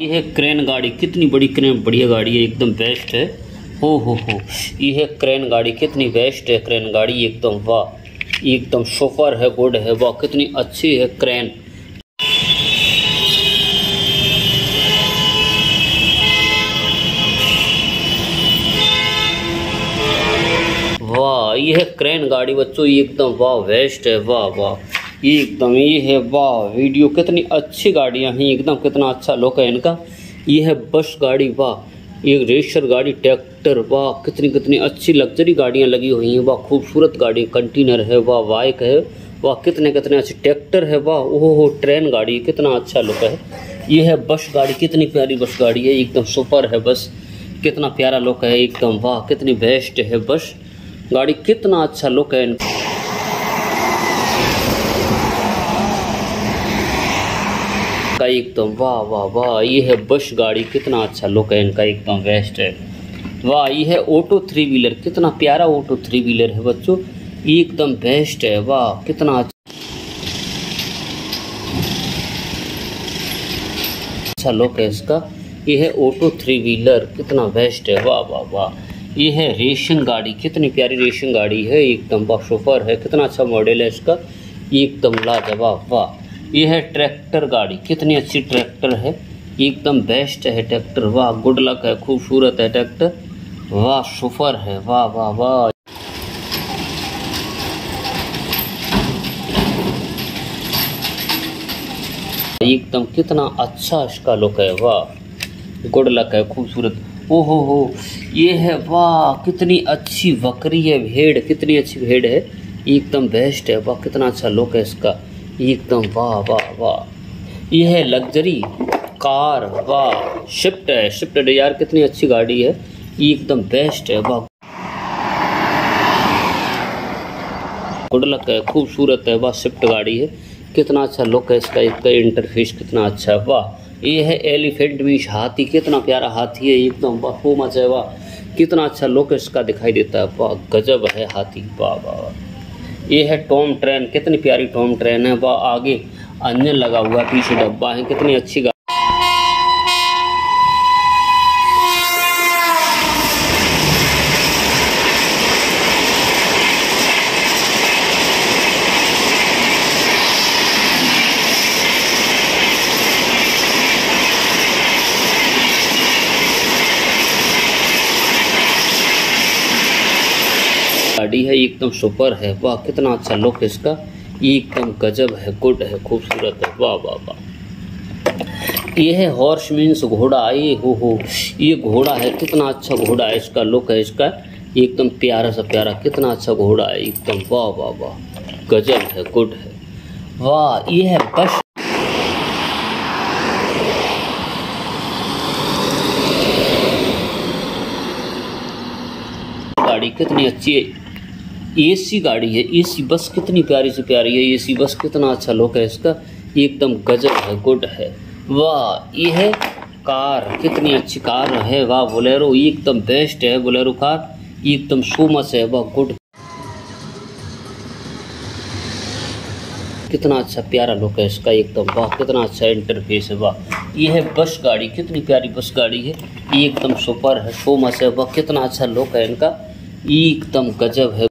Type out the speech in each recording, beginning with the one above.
ये है क्रेन गाड़ी, कितनी बड़ी क्रेन बढ़िया गाड़ी है, एकदम बेस्ट है। हो हो हो। ये है क्रेन गाड़ी, कितनी बेस्ट है क्रेन गाड़ी, एकदम वाह। एकदम सुपर है गुड है, वाह, कितनी अच्छी है क्रेन वाह ये है क्रेन गाड़ी बच्चों एकदम वाह बेस्ट है, वाह वाह। ये एकदम ये है, वाह, वीडियो कितनी अच्छी गाड़ियाँ हैं, एकदम कितना अच्छा लुक है इनका। ये है बस गाड़ी, वाह ये रेसर गाड़ी ट्रैक्टर वाह, कितनी कितनी अच्छी लग्जरी गाड़ियाँ लगी हुई हैं, वाह, खूबसूरत गाड़ी कंटेनर है, वाह बाइक है, वाह, कितने कितने अच्छे ट्रैक्टर है, वाह, ओहो हो ट्रेन गाड़ी, कितना अच्छा लुक है। ये है बस गाड़ी, कितनी प्यारी बस गाड़ी है, एकदम सुपर है बस कितना प्यारा लुक है, एकदम, वाह, कितनी बेस्ट है बस गाड़ी कितना अच्छा लुक है इनका। का एकदम, वाह वाह वाह, ये है बस गाड़ी, कितना अच्छा लुक है इनका, एकदम बेस्ट है। वाह, ये है ऑटो थ्री व्हीलर कितना प्यारा ऑटो थ्री व्हीलर है बच्चों एकदम बेस्ट है, वाह, कितना अच्छा। लुक है इसका, ये है ऑटो थ्री व्हीलर कितना बेस्ट है, वाह वाह वाह। ये है रेसिंग गाड़ी, कितनी प्यारी रेसिंग गाड़ी है एकदम बाशोफर है, कितना अच्छा मॉडल है इसका एकदम लाजवाब, वाह। ये है ट्रैक्टर गाड़ी। कितनी अच्छी ट्रैक्टर है। एकदम बेस्ट है ट्रैक्टर। वाह, गुड लक है, खूबसूरत है ट्रैक्टर। वाह, सुपर है। वाह वाह वाह। एकदम कितना अच्छा इसका लुक है। वाह, गुड लक है, खूबसूरत। ओहो हो, ये है, वाह, कितनी अच्छी बकरी है, भेड़, कितनी अच्छी भेड़ है। एकदम बेस्ट है। वाह, कितना अच्छा लुक है इसका। एकदम वाह वाह वाह। ये है लग्जरी कार वाह। शिफ्ट है शिफ्ट है। यार, कितनी अच्छी गाड़ी है। एकदम बेस्ट है, वाह। गुड लक है, खूबसूरत है, वाह शिफ्ट गाड़ी है। कितना अच्छा लुक है इसका इसका इंटरफेस कितना अच्छा है, वाह। ये है एलिफेंट मीश हाथी, कितना प्यारा हाथी है, एकदम, वाह, खूब मचा है, वाह। कितना अच्छा लुक इसका दिखाई देता है, वाह, गजब है हाथी, वाह वाह वाह। ये है टॉम ट्रेन, कितनी प्यारी टॉम ट्रेन है, वह, आगे अंजन लगा हुआ पीछे डब्बा है, कितनी अच्छी गाड़ी है, एकदम सुपर है। वाह, कितना अच्छा लुक इसका एकदम गजब है गुड है, खूबसूरत है। वाह वाह वाह। ये है हॉर्स मीन्स घोड़ा। ये, हो हो, ये घोड़ा है। कितना अच्छा घोड़ा है इसका लुक है इसका। एकदम प्यारा सा प्यारा, कितना अच्छा घोड़ा है। एकदम वाह वाह वाह। गजब है गुड है। वाह, ये है बस। गाड़ी कितनी अच्छी है। एसी गाड़ी है, एसी बस कितनी प्यारी से प्यारी है, एसी बस कितना अच्छा लुक है इसका एकदम गजब है गुड है। वाह, ये है कार, कितनी अच्छी कार है, वाह, बोलेरो एकदम बेस्ट है, बोलेरो कार एकदम सुमस है, वाह गुड कितना अच्छा प्यारा लुक है इसका एकदम, वाह, कितना अच्छा इंटरफेस है, वाह। ये है बस गाड़ी, कितनी प्यारी बस गाड़ी है एकदम सुपर है सोमस है, वाह, कितना अच्छा लुक है इनका एकदम गजब है।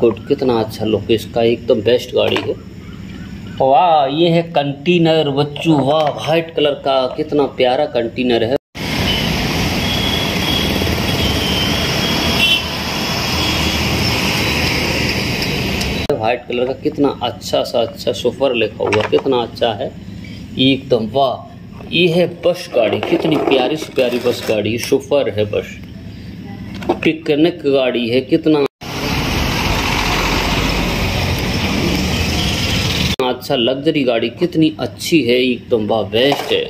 गुड कितना अच्छा लुक इसका, एकदम बेस्ट गाड़ी है। वाह, ये है कंटेनर बच्चू, वाह वाइट कलर का, कितना प्यारा कंटेनर है। वाइट कलर का कितना अच्छा सा अच्छा सुपर लिखा हुआ, कितना अच्छा है। एकदम, वाह, ये है बस गाड़ी, कितनी प्यारी से प्यारी बस गाड़ी सुपर है बस पिकनिक गाड़ी है, कितना अच्छा लग्जरी गाड़ी कितनी अच्छी है एकदम वाह बेस्ट है।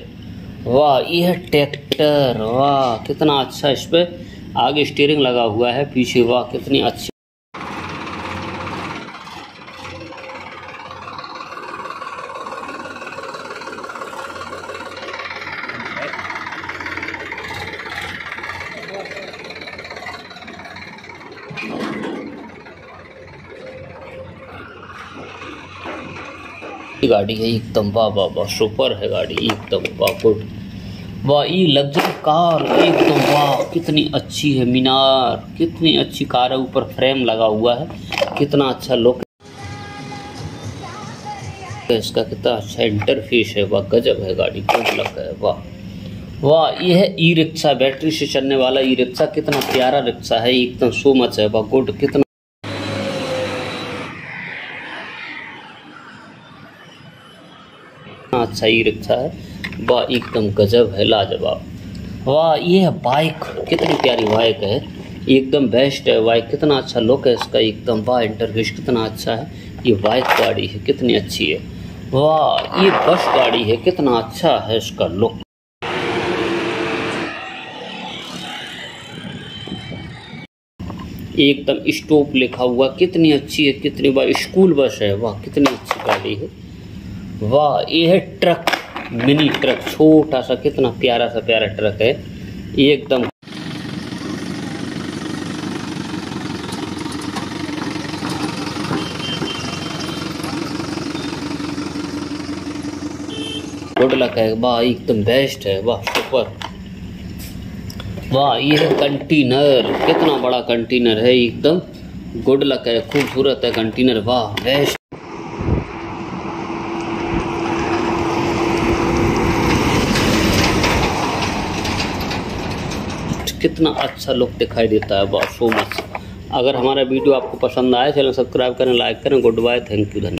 वाह, यह ट्रैक्टर वाह, कितना अच्छा इस पर आगे स्टीयरिंग लगा हुआ है, पीछे वाह, कितनी अच्छी गाड़ी है एकदम, वाह वाह वाह, सुपर है गाड़ी, एकदम, वाह, गुड। वाह, ये लग्जरी कार एकदम, वाह, कितनी अच्छी है मीनार, कितनी अच्छी कार है, ऊपर फ्रेम लगा हुआ है, कितना अच्छा लुक इसका कितना अच्छा इंटरफेस है, वाह, गजब है गाड़ी गुड लग है, वाह। वाह, ये है ई रिक्शा बैटरी से चलने वाला ई रिक्शा कितना प्यारा रिक्शा है, एकदम सो मच है, वाह गुड कितना अच्छा ई रिक्शा है वाह एकदम गजब है, लाजवाब। वाह ये है बाइक, कितनी प्यारी बाइक है। एकदम बेस्ट है बाइक कितना अच्छा लुक है इसका, एकदम वाह, इंटरफेस कितना अच्छा है। ये बाइक गाड़ी है, कितनी अच्छी है। वाह, ये बस गाड़ी है, कितना अच्छा है इसका लुक। एकदम स्टॉप लिखा हुआ, कितनी अच्छी है, कितनी बार स्कूल बस है, वाह, कितनी अच्छी गाड़ी है। वाह ये है ट्रक, मिनी ट्रक, छोटा सा, कितना प्यारा सा, प्यारा ट्रक है। ये एकदम लक है, वाह, एकदम बेस्ट है, वाह, सुपर। वाह, ये है कंटेनर, कितना बड़ा कंटेनर है, एकदम। गुड लक है, खूबसूरत है कंटेनर, वाह, बेस्ट। कितना अच्छा लुक दिखाई देता है, बहुत सो मच अगर हमारा वीडियो आपको पसंद आए, चैनल सब्सक्राइब करें लाइक करें, गुड बाय थैंक यू धन्यवाद।